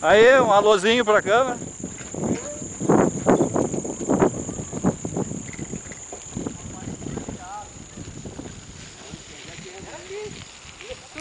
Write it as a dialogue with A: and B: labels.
A: Aí, um alôzinho pra câmera.